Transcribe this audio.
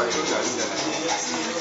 vai jogar ainda, né?